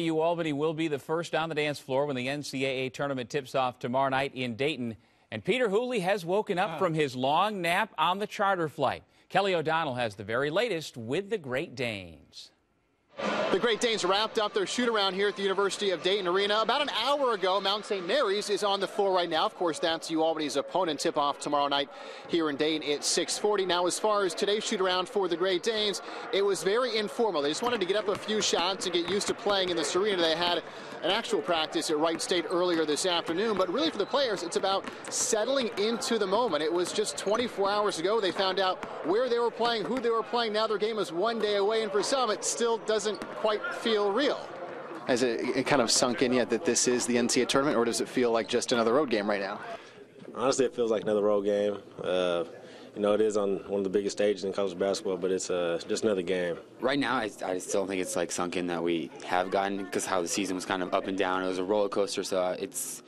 U Albany will be the first on the dance floor when the NCAA tournament tips off tomorrow night in Dayton. And Peter Hooley has woken up from his long nap on the charter flight. Kelly O'Donnell has the very latest with the Great Danes. The Great Danes wrapped up their shoot around here at the University of Dayton Arena about an hour ago. Mount St. Mary's is on the floor right now. Of course, that's U Albany's opponent. Tip off tomorrow night here in Dayton at 6:40. Now, as far as today's shoot around for the Great Danes, it was very informal. They just wanted to get up a few shots and get used to playing in this arena. They had an actual practice at Wright State earlier this afternoon. But really, for the players, it's about settling into the moment. It was just 24 hours ago they found out where they were playing, who they were playing. Now their game is one day away, and for some, it still doesn't quite feel real. Has it, it kind of sunk in yet that this is the NCAA tournament, or does it feel like just another road game right now? Honestly, it feels like another road game. Uh, you know, it is on one of the biggest stages in college basketball, but it's uh, just another game. Right now, I, I still think it's like sunk in that we have gotten because how the season was kind of up and down. It was a roller coaster, so it's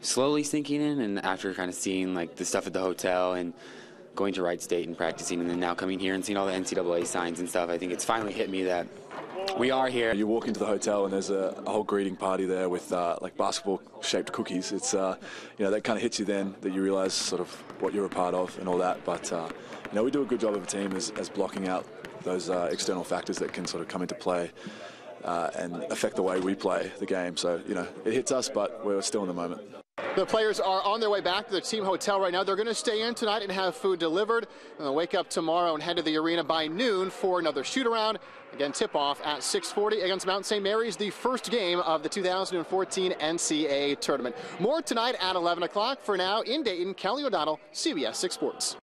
slowly sinking in. And after kind of seeing like the stuff at the hotel and going to Wright State and practicing, and then now coming here and seeing all the NCAA signs and stuff, I think it's finally hit me that we are here. You walk into the hotel and there's a, a whole greeting party there with uh, like basketball-shaped cookies. It's uh, you know that kind of hits you then that you realise sort of what you're a part of and all that. But uh, you know we do a good job of a team as, as blocking out those uh, external factors that can sort of come into play. Uh, and affect the way we play the game. So, you know, it hits us, but we're still in the moment. The players are on their way back to the team hotel right now. They're going to stay in tonight and have food delivered. And they'll wake up tomorrow and head to the arena by noon for another shoot around. Again, tip off at 6:40 against Mount St. Mary's, the first game of the 2014 NCAA tournament. More tonight at 11 o'clock. For now, in Dayton, Kelly O'Donnell, CBS 6 Sports.